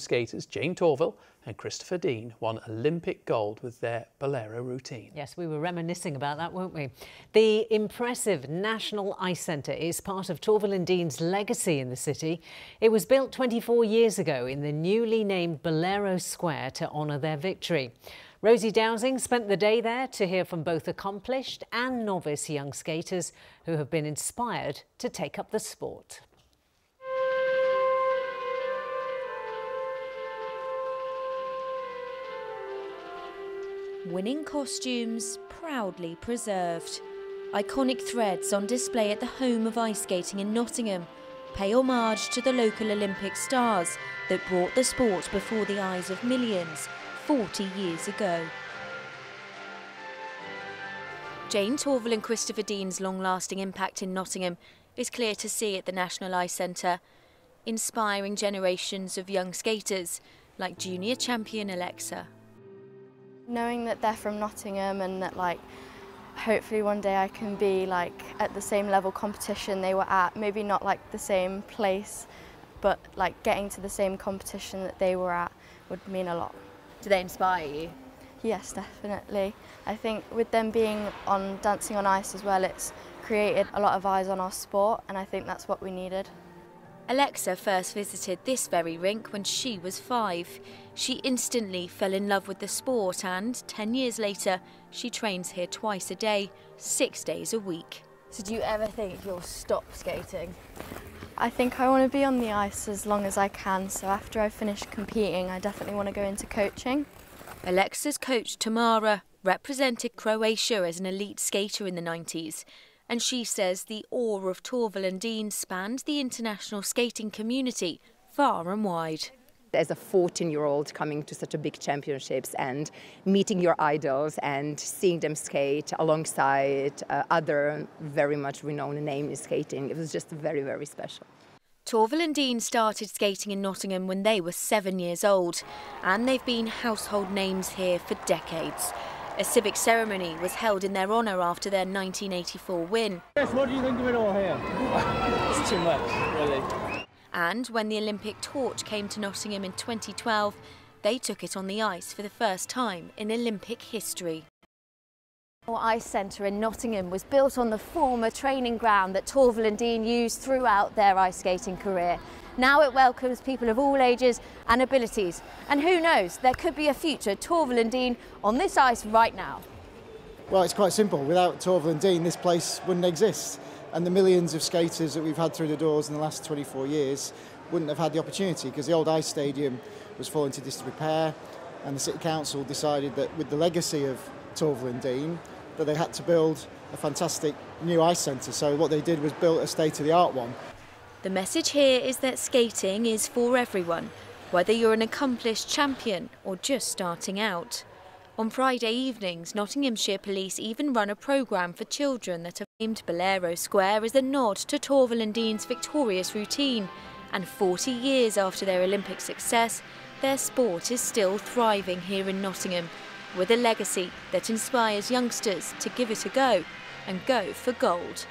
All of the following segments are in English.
skaters Jayne Torvill and Christopher Dean won Olympic gold with their Bolero routine. Yes, we were reminiscing about that, weren't we? The impressive National Ice Centre is part of Torvill and Dean's legacy in the city. It was built 24 years ago in the newly named Bolero Square to honour their victory. Rosie Dowsing spent the day there to hear from both accomplished and novice young skaters who have been inspired to take up the sport. Winning costumes proudly preserved. Iconic threads on display at the home of ice skating in Nottingham pay homage to the local Olympic stars that brought the sport before the eyes of millions 40 years ago. Jayne Torvill and Christopher Dean's long-lasting impact in Nottingham is clear to see at the National Ice Centre, inspiring generations of young skaters like junior champion Alexa. Knowing that they're from Nottingham and that like hopefully one day I can be like at the same level competition they were at, maybe not like the same place, but like getting to the same competition that they were at would mean a lot. Do they inspire you? Yes, definitely. I think with them being on Dancing on Ice as well, it's created a lot of eyes on our sport and I think that's what we needed. Alexa first visited this very rink when she was five. She instantly fell in love with the sport and, 10 years later, she trains here twice a day, six days a week. So do you ever think you'll stop skating? I think I want to be on the ice as long as I can, so after I finish competing, I definitely want to go into coaching. Alexa's coach Tamara represented Croatia as an elite skater in the 90s and she says the awe of Torvill and Dean spanned the international skating community far and wide. As a 14-year-old coming to such a big championships and meeting your idols and seeing them skate alongside uh, other very much renowned names in skating, it was just very, very special. Torvill and Dean started skating in Nottingham when they were seven years old, and they've been household names here for decades. A civic ceremony was held in their honour after their 1984 win. Yes, what do you think of it all here? it's too much, really. And when the Olympic torch came to Nottingham in 2012, they took it on the ice for the first time in Olympic history. Ice Centre in Nottingham was built on the former training ground that Torvill and Dean used throughout their ice skating career. Now it welcomes people of all ages and abilities. And who knows, there could be a future Torvill and Dean on this ice right now. Well, it's quite simple. Without Torvill and Dean, this place wouldn't exist. And the millions of skaters that we've had through the doors in the last 24 years wouldn't have had the opportunity because the old ice stadium was falling into disrepair and the City Council decided that with the legacy of Torvill and Dean that they had to build a fantastic new ice centre. So what they did was build a state-of-the-art one. The message here is that skating is for everyone, whether you're an accomplished champion or just starting out. On Friday evenings, Nottinghamshire Police even run a programme for children that have named Bolero Square as a nod to Torvill and Dean's victorious routine. And 40 years after their Olympic success, their sport is still thriving here in Nottingham, with a legacy that inspires youngsters to give it a go and go for gold.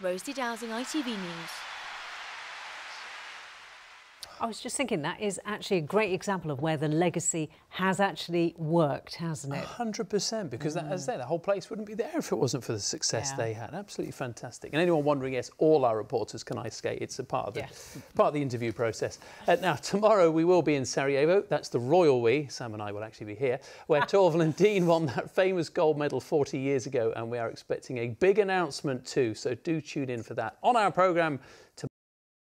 Rosie Dowsing, ITV News. I was just thinking that is actually a great example of where the legacy has actually worked, hasn't it? 100%, because mm. that, as I say, the whole place wouldn't be there if it wasn't for the success yeah. they had. Absolutely fantastic. And anyone wondering, yes, all our reporters can ice skate. It's a part of the, yes. part of the interview process. Uh, now, tomorrow we will be in Sarajevo. That's the Royal We. Sam and I will actually be here, where Torvill and Dean won that famous gold medal 40 years ago. And we are expecting a big announcement too. So do tune in for that on our programme